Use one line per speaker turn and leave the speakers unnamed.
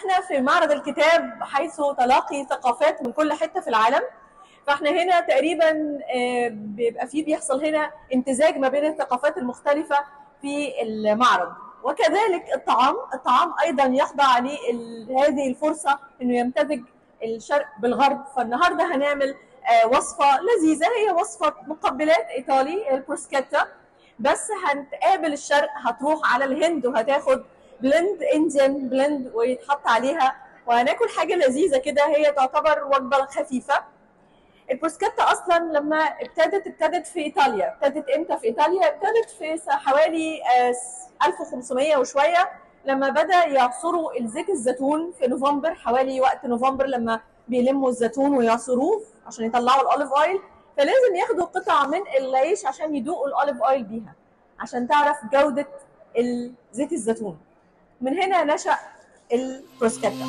إحنا في معرض الكتاب حيث تلاقي ثقافات من كل حتة في العالم. فاحنا هنا تقريبا آه، بيبقى فيه بيحصل هنا امتزاج ما بين الثقافات المختلفة في المعرض. وكذلك الطعام الطعام أيضا يخضع لهذه الفرصة إنه يمتزج الشرق بالغرب. فالنهاردة هنعمل آه، وصفة لذيذة. هي وصفة مقبلات إيطالي البروسكيتا. بس هنتقابل الشرق هتروح على الهند وهتاخد blend Indian blend ويتحط عليها. وهناكل حاجة لذيذة كده هي تعتبر وجبة خفيفة. البروسكيتا أصلا لما ابتدت ابتدت في إيطاليا. ابتدت إمتى في إيطاليا؟ ابتدت في حوالي آه، س- 1500 وشوية لما بدأ يعصروا الزيت الزيتون في نوفمبر حوالي وقت نوفمبر لما بيلموا الزيتون ويعصروه عشان يطلعوا ال olive oil. فلازم ياخدوا قطع من العيش عشان يدوقوا ال olive oil بيها عشان تعرف جودة زيت الزيتون. من هنا نشأ البروسكيتا